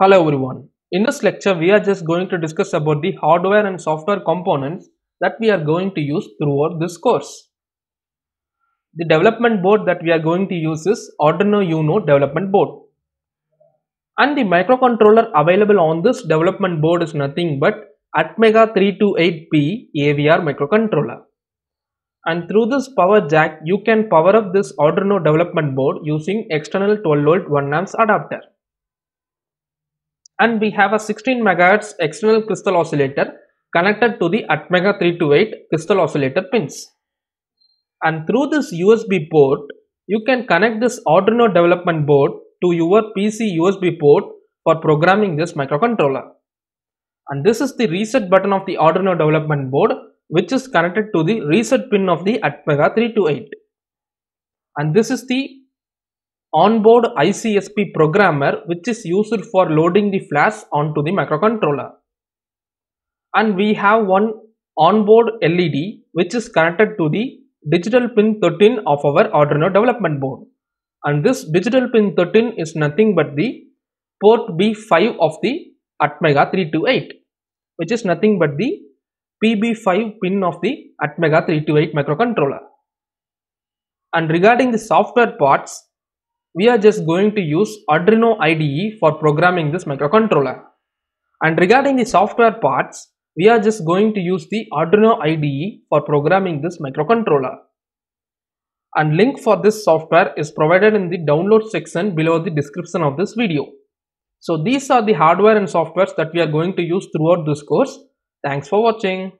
Hello everyone. In this lecture, we are just going to discuss about the hardware and software components that we are going to use throughout this course. The development board that we are going to use is Arduino Uno development board. And the microcontroller available on this development board is nothing but Atmega 328P AVR microcontroller. And through this power jack, you can power up this Arduino development board using external 12 volt 1 amps adapter and we have a 16 megahertz external crystal oscillator connected to the Atmega 328 crystal oscillator pins. And through this USB port, you can connect this Arduino development board to your PC USB port for programming this microcontroller. And this is the reset button of the Arduino development board which is connected to the reset pin of the Atmega 328. And this is the onboard ICSP programmer which is used for loading the flash onto the microcontroller. And we have one onboard LED which is connected to the digital pin 13 of our Arduino development board. And this digital pin 13 is nothing but the port B5 of the Atmega 328 which is nothing but the PB5 pin of the Atmega 328 microcontroller. And regarding the software parts, we are just going to use Arduino IDE for programming this microcontroller. And regarding the software parts, we are just going to use the Arduino IDE for programming this microcontroller. And link for this software is provided in the download section below the description of this video. So these are the hardware and softwares that we are going to use throughout this course. Thanks for watching.